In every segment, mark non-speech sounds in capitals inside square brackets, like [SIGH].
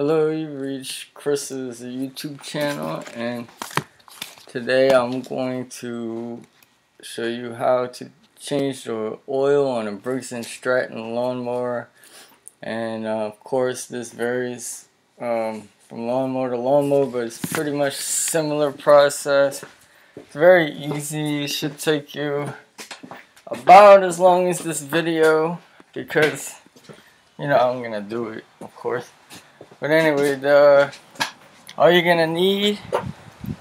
Hello, you've reached Chris's YouTube channel and today I'm going to show you how to change the oil on a Briggs & Stratton lawnmower and uh, of course this varies um, from lawnmower to lawnmower but it's pretty much similar process. It's very easy, it should take you about as long as this video because you know I'm gonna do it of course. But anyway, the all you're gonna need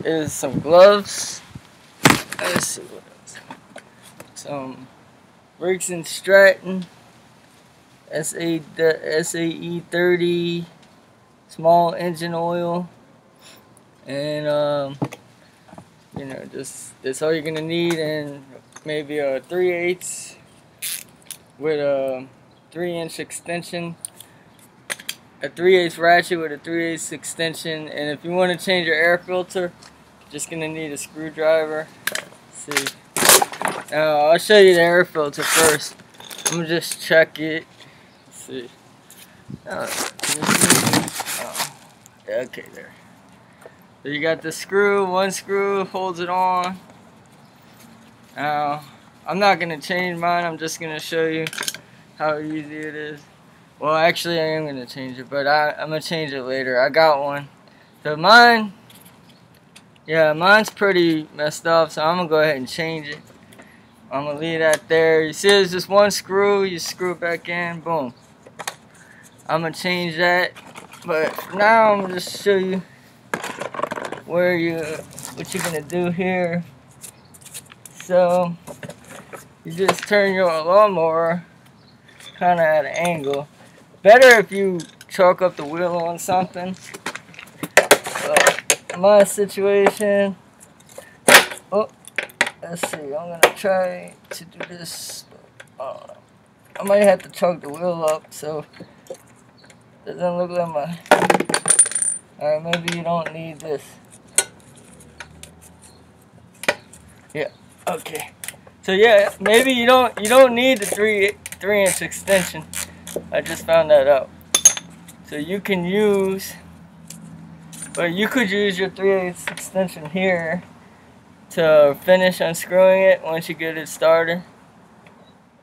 is some gloves. Let's see what else. Some Briggs and Stratton. SA SAE 30 small engine oil, and um, you know just that's all you're gonna need, and maybe a 3 8 with a 3 inch extension a 3 8 ratchet with a 3 8 extension and if you want to change your air filter just gonna need a screwdriver. Let's see. Now I'll show you the air filter first. I'm gonna just check it. Let's see. Uh, oh, okay there. So you got the screw one screw holds it on. Now I'm not gonna change mine I'm just gonna show you how easy it is well, actually, I am going to change it, but I, I'm going to change it later. I got one. So mine, yeah, mine's pretty messed up, so I'm going to go ahead and change it. I'm going to leave that there. You see there's just one screw. You screw it back in. Boom. I'm going to change that. But now I'm going to just show you where you, what you're going to do here. So, you just turn your lawnmower kind of at an angle better if you chalk up the wheel on something. my situation, oh, let's see, I'm going to try to do this. Uh, I might have to chalk the wheel up so it doesn't look like my, alright, maybe you don't need this. Yeah, okay. So yeah, maybe you don't you don't need the three three inch extension. I just found that out. So you can use, but you could use your 3 8 extension here to finish unscrewing it once you get it started.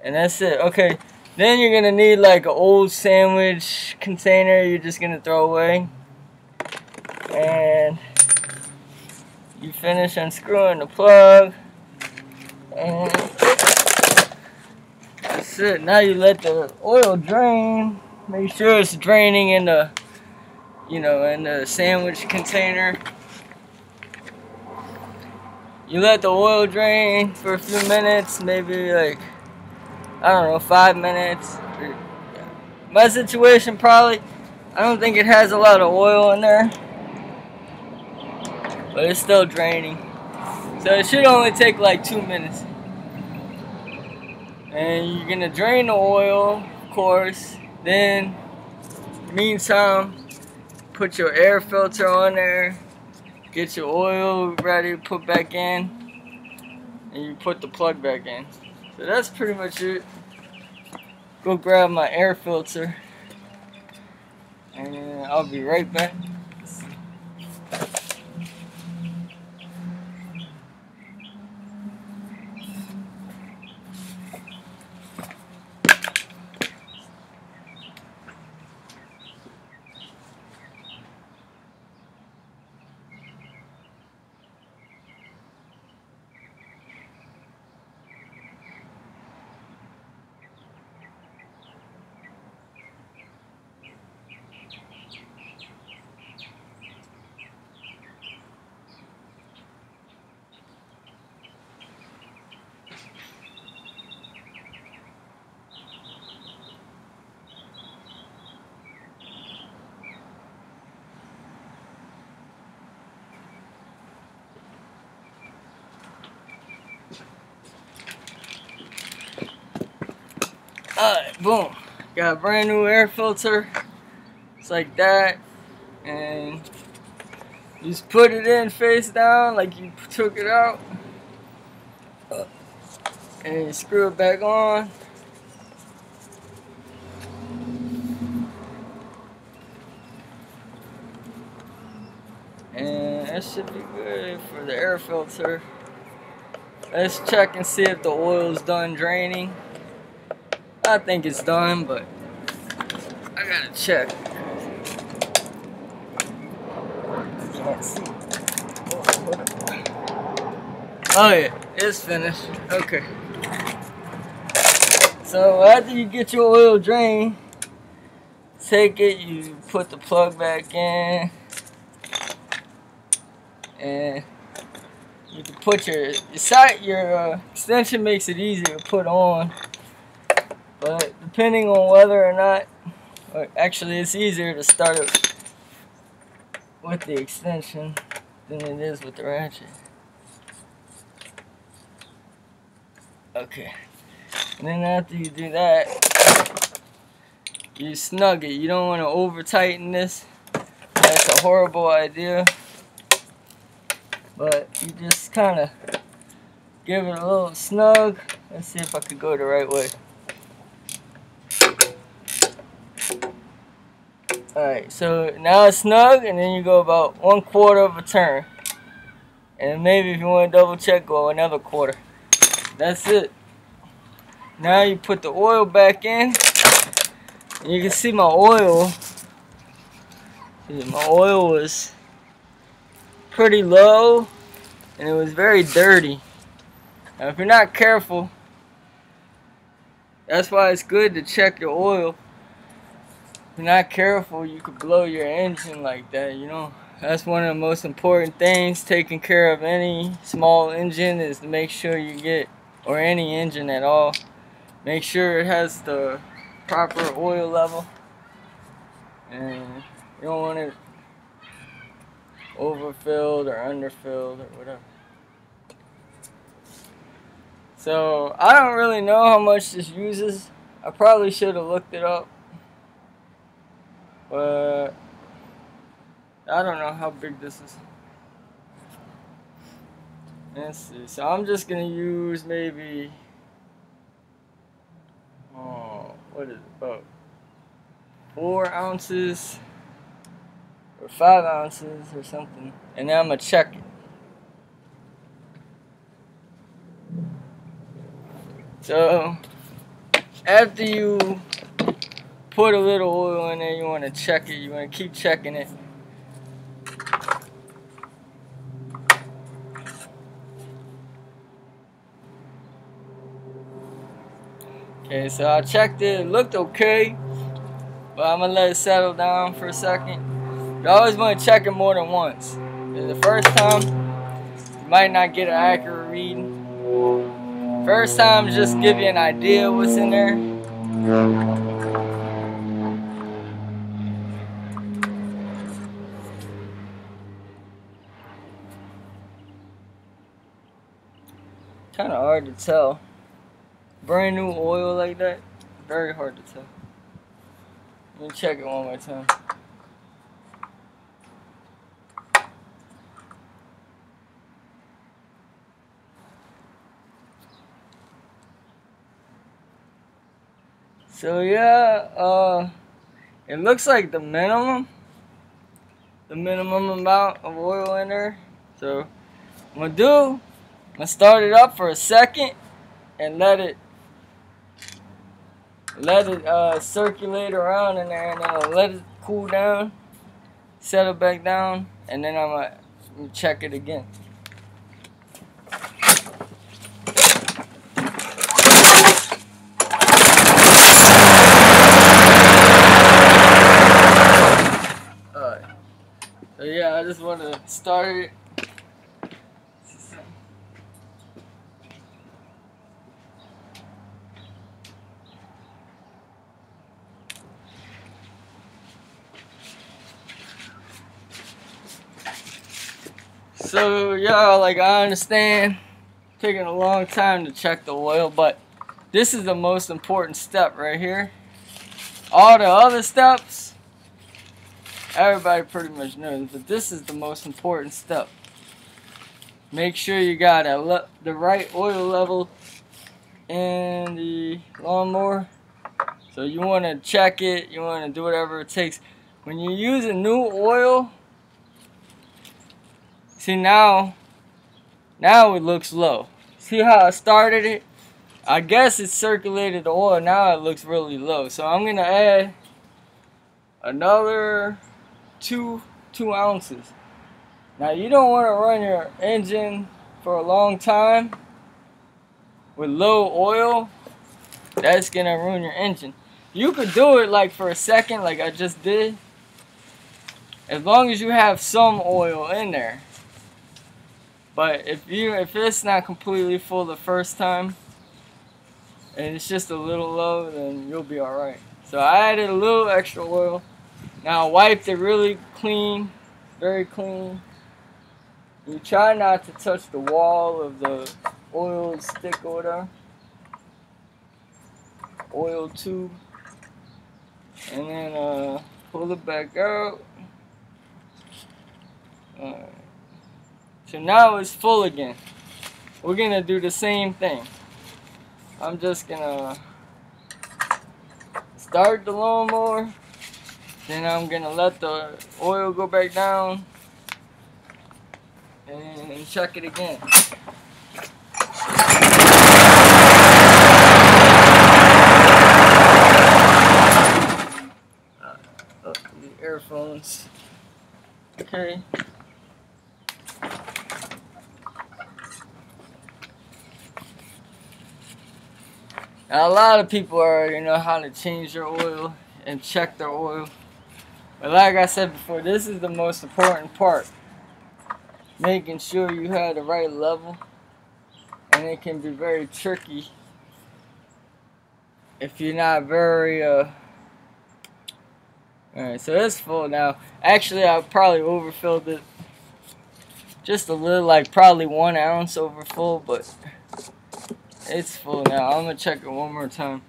And that's it. Okay, then you're gonna need like an old sandwich container you're just gonna throw away. And you finish unscrewing the plug. And that's it. Now you let the oil drain. Make sure it's draining in the, you know, in the sandwich container. You let the oil drain for a few minutes, maybe like, I don't know, five minutes. My situation probably, I don't think it has a lot of oil in there. But it's still draining. So it should only take like two minutes and you're gonna drain the oil of course. Then meantime put your air filter on there. Get your oil ready to put back in. And you put the plug back in. So that's pretty much it. Go grab my air filter. And I'll be right back Alright, boom. Got a brand new air filter. It's like that. And you just put it in face down like you took it out. And you screw it back on. And that should be good for the air filter. Let's check and see if the oil's done draining. I think it's done, but I gotta check. Oh yeah, it's finished. Okay. So after you get your oil drained, take it, you put the plug back in, and you can put your your side your uh, extension makes it easy to put on, but depending on whether or not, or actually it's easier to start it with the extension than it is with the ratchet. Okay. And then after you do that, you snug it. You don't want to over tighten this. That's a horrible idea. But you just kind of give it a little snug. Let's see if I could go the right way. Alright, so now it's snug and then you go about one quarter of a turn. And maybe if you want to double check, go another quarter. That's it. Now you put the oil back in. And you can see my oil. My oil was pretty low and it was very dirty. Now if you're not careful, that's why it's good to check your oil. If you're not careful, you could blow your engine like that, you know. That's one of the most important things taking care of any small engine is to make sure you get, or any engine at all, make sure it has the proper oil level. And you don't want it overfilled or underfilled or whatever. So I don't really know how much this uses. I probably should have looked it up but I don't know how big this is let's see so I'm just gonna use maybe Oh, what is it, about four ounces or five ounces or something. And then I'm to check it. So, after you put a little oil in there, you want to check it. You want to keep checking it. Okay, so I checked it. It looked okay. But I'm going to let it settle down for a second. You always want to check it more than once. The first time, you might not get an accurate reading. First time, just give you an idea what's in there. Kind of hard to tell brand new oil like that, very hard to tell. Let me check it one more time. So yeah, uh, it looks like the minimum, the minimum amount of oil in there. So I'm gonna do, I'm gonna start it up for a second and let it let it uh, circulate around in there and uh, let it cool down, settle back down, and then I'm to check it again. Alright. So yeah, I just want to start it So yeah, like I understand taking a long time to check the oil, but this is the most important step right here. All the other steps, everybody pretty much knows, but this is the most important step. Make sure you got a the right oil level in the lawnmower. So you want to check it, you want to do whatever it takes. When you use a new oil, See now, now it looks low. See how I started it? I guess it circulated the oil. Now it looks really low. So I'm gonna add another two two ounces. Now you don't want to run your engine for a long time with low oil. That's gonna ruin your engine. You could do it like for a second, like I just did. As long as you have some oil in there. But if you if it's not completely full the first time and it's just a little low, then you'll be alright. So I added a little extra oil. Now I wiped it really clean, very clean. You try not to touch the wall of the oil stick or whatever. Oil tube. And then uh, pull it back out. Alright. So now it's full again. We're gonna do the same thing. I'm just gonna start the lawnmower. Then I'm gonna let the oil go back down and check it again. Uh, the earphones. Okay. Now, a lot of people already know how to change their oil and check their oil. But like I said before, this is the most important part. Making sure you have the right level. And it can be very tricky if you're not very, uh... Alright, so it's full now. Actually, I probably overfilled it just a little, like probably one ounce over full, but it's full now. I'm gonna check it one more time.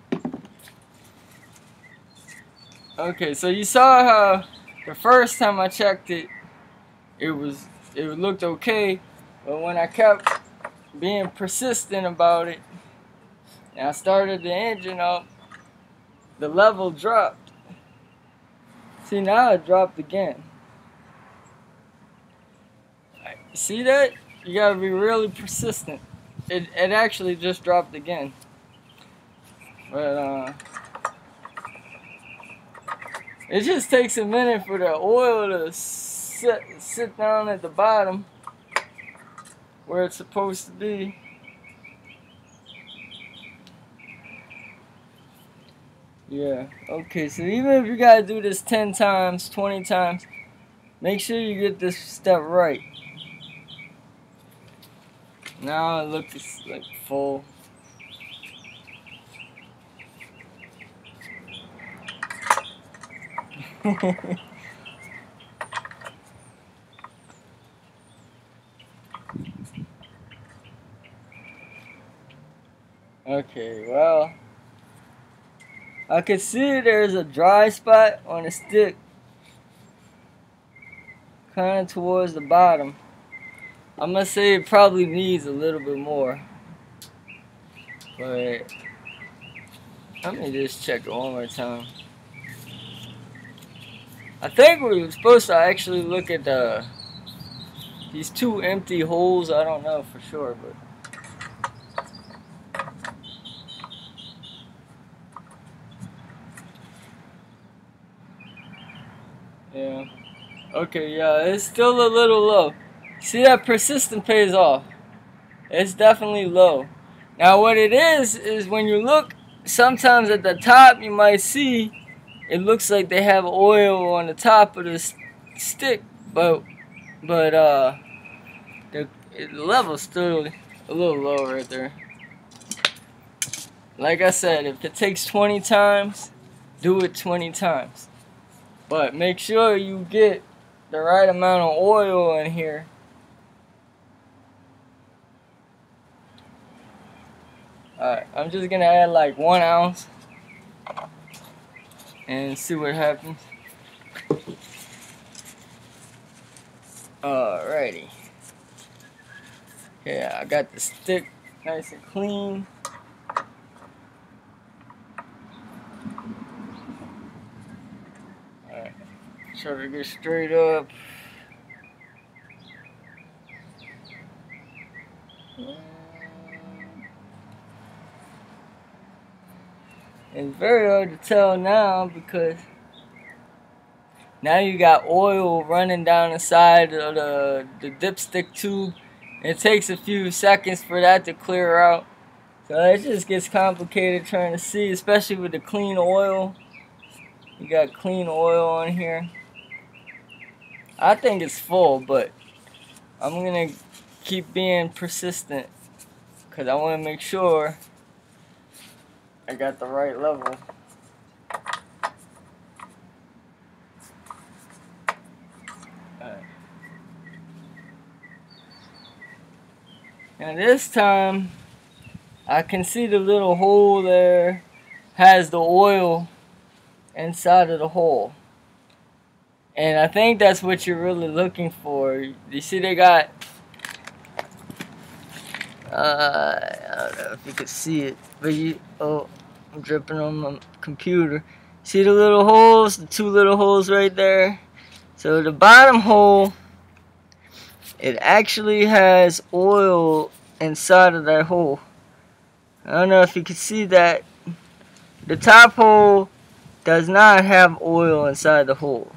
Okay, so you saw how the first time I checked it, it was it looked okay, but when I kept being persistent about it, and I started the engine up, the level dropped. See now it dropped again. See that? You gotta be really persistent it, it actually just dropped again. But, uh, it just takes a minute for the oil to sit, sit down at the bottom where it's supposed to be. Yeah, okay, so even if you gotta do this 10 times, 20 times, make sure you get this step right. Now it looks like full. [LAUGHS] okay, well, I can see there's a dry spot on the stick kind of towards the bottom. I'm gonna say it probably needs a little bit more. But let me just check it one more time. I think we were supposed to actually look at the these two empty holes. I don't know for sure, but yeah. Okay, yeah, it's still a little low. See that persistent pays off. It's definitely low. Now what it is, is when you look, sometimes at the top you might see, it looks like they have oil on the top of the stick, but, but, uh, the, the level's still a little low right there. Like I said, if it takes 20 times, do it 20 times. But make sure you get the right amount of oil in here Alright, I'm just gonna add like one ounce and see what happens. Alrighty. Yeah, I got the stick nice and clean. Alright, try to get straight up. It's very hard to tell now because now you got oil running down the side of the, the dipstick tube. It takes a few seconds for that to clear out. So it just gets complicated trying to see, especially with the clean oil. You got clean oil on here. I think it's full, but I'm going to keep being persistent because I want to make sure I got the right level. And this time, I can see the little hole there has the oil inside of the hole. And I think that's what you're really looking for. You see they got, uh, know if you can see it, but you, oh, I'm dripping on my computer. See the little holes, the two little holes right there? So the bottom hole, it actually has oil inside of that hole. I don't know if you can see that. The top hole does not have oil inside the hole.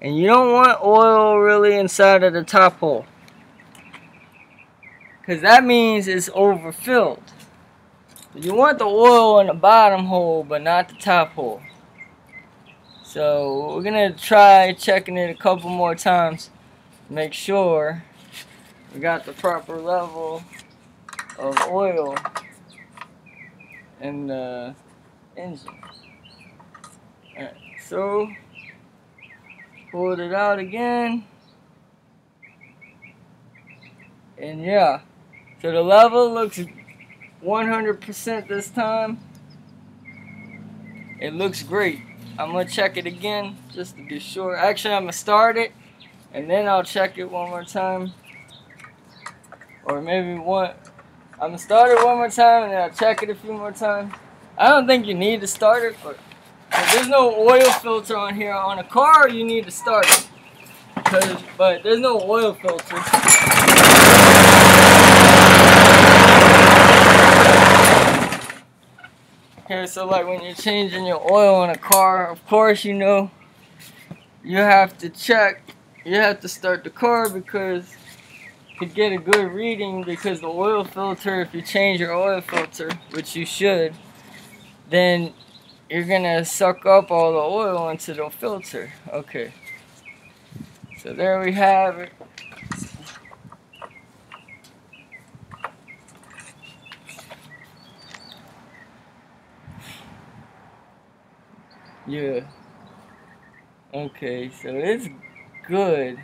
And you don't want oil really inside of the top hole. Because that means it's overfilled. You want the oil in the bottom hole, but not the top hole. So we're going to try checking it a couple more times. Make sure we got the proper level of oil in the engine. Alright, so pulled it out again. And yeah, so the level looks 100% this time. It looks great. I'm going to check it again just to be sure. Actually, I'm going to start it and then I'll check it one more time. Or maybe one. I'm going to start it one more time and then I'll check it a few more times. I don't think you need to start it, but there's no oil filter on here. On a car, you need to start it. But there's no oil filter. Okay, so like when you're changing your oil on a car, of course you know you have to check, you have to start the car because to get a good reading because the oil filter, if you change your oil filter, which you should, then you're gonna suck up all the oil into the filter. Okay. So there we have it. Yeah. Okay, so it's good.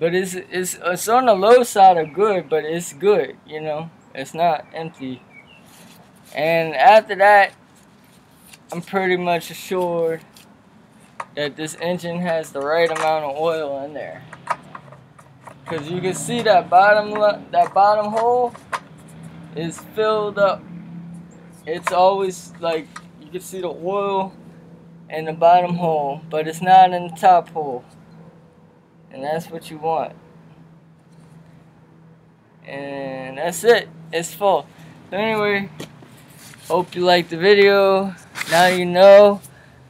But it's it's it's on the low side of good, but it's good, you know. It's not empty. And after that, I'm pretty much assured that this engine has the right amount of oil in there. Cause you can see that bottom that bottom hole is filled up. It's always like you can see the oil in the bottom hole, but it's not in the top hole. And that's what you want. And that's it. It's full. So anyway, hope you liked the video. Now you know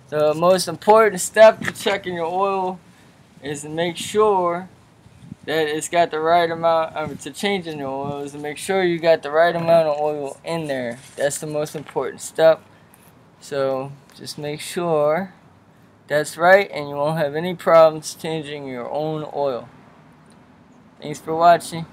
the most important step to checking your oil is to make sure that it's got the right amount of to changing the oil is to make sure you got the right amount of oil in there. That's the most important step. So just make sure that's right and you won't have any problems changing your own oil. Thanks for watching.